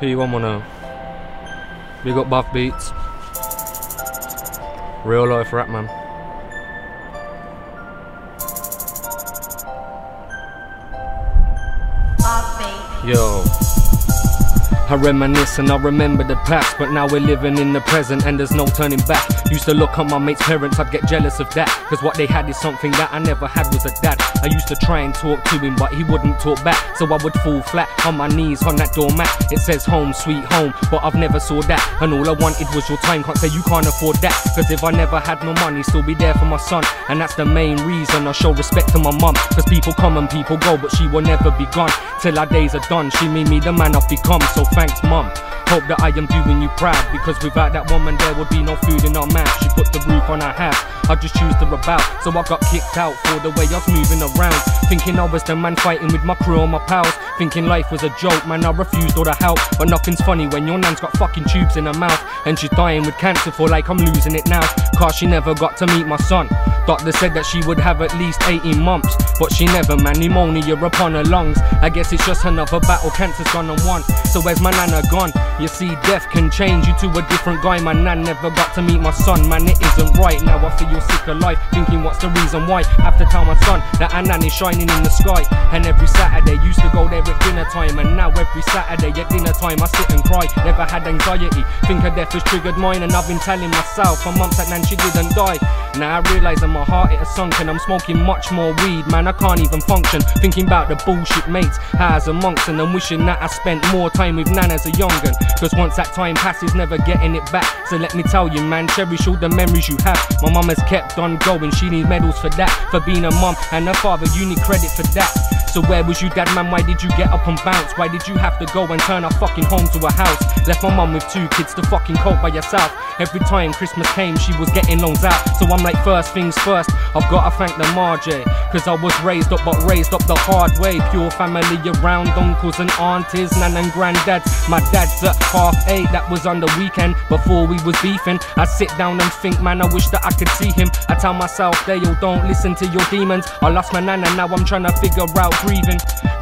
P110. Big up Buff Beats. Real life rap, man. Yo. I reminisce and I remember the past, but now we're living in the present and there's no turning back. Used to look at my mate's parents, I'd get jealous of that, cause what they had is something that I never had was a dad. I used to try and talk to him, but he wouldn't talk back, so I would fall flat on my knees on that doormat. It says home, sweet home, but I've never saw that, and all I wanted was your time. Can't say you can't afford that, cause if I never had no money, still be there for my son, and that's the main reason I show respect to my mum. Cause people come and people go, but she will never be gone till our days are done. She made me the man I've become, so thanks, mum. Hope that I am doing you proud because without that woman there would be no food in our mouth. She put the roof on our house. I just choose to rebel, so I got kicked out for the way I was moving around. Thinking I was the man fighting with my crew and my pals. Thinking life was a joke, man. I refused all the help, but nothing's funny when your nan's got fucking tubes in her mouth and she's dying with cancer. For like I'm losing it now, cause she never got to meet my son. Doctor said that she would have at least 18 months, but she never, man. Pneumonia upon her lungs. I guess it's just another battle, cancer's gone and won. So where's my nana gone? You see, death can change you to a different guy. My nan never got to meet my son, man. It isn't right. Now I feel sick of life, thinking what's the reason why? Have to tell my son that our nan is shining in the sky. And every Saturday, used to go there at dinner time, and now every Saturday at dinner time, I sit and cry. Never had anxiety, think her death has triggered mine, and I've been telling myself for months that nan she didn't die. Now I realise that my heart it has sunken. I'm smoking much more weed, man. I can't even function. Thinking about the bullshit mates, highs and monks, and I'm wishing that I spent more time with Nan as a young'un. Cause once that time passes, never getting it back. So let me tell you, man, cherish all the memories you have. My mum has kept on going, she needs medals for that. For being a mum and a father, you need credit for that. So where was you, dad, man? Why did you get up and bounce? Why did you have to go and turn our fucking home to a house? Left my mum with two kids to fucking cope by yourself. Every time Christmas came, she was getting loans out. So I'm like, first things first, I've gotta thank the Marjay. Eh? Cause I was raised up, but raised up the hard way. Pure family around, uncles and aunties, nan and granddads. My dad's at half eight, that was on the weekend. Before we was beefing, I sit down and think, man, I wish that I could see him. I tell myself, all don't listen to your demons. I lost my nana, now I'm trying to figure out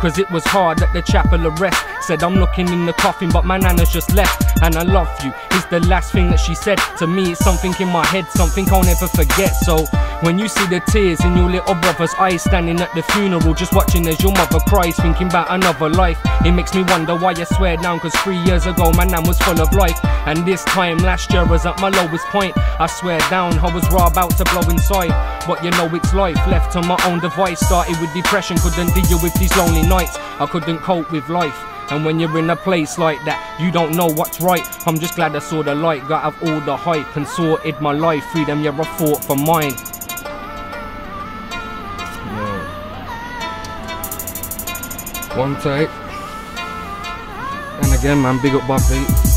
Cause it was hard at the chapel of rest. Said I'm looking in the coffin, but my nana's just left. And I love you, is the last thing that she said. To me, it's something in my head, something I'll never forget. So when you see the tears in your little brother's eyes, standing at the funeral, just watching as your mother cries, thinking about another life, it makes me wonder why I swear down. Cause three years ago, my nan was full of life. And this time last year was at my lowest point. I swear down, I was raw about to blow inside. But you know, it's life, left on my own device. Started with depression, couldn't deal with these lonely nights. I couldn't cope with life. And when you're in a place like that, you don't know what's right. I'm just glad I saw the light, got out all the hype and sorted my life. Freedom, yeah, I fought for mine. One take. And again, man, big up Beats.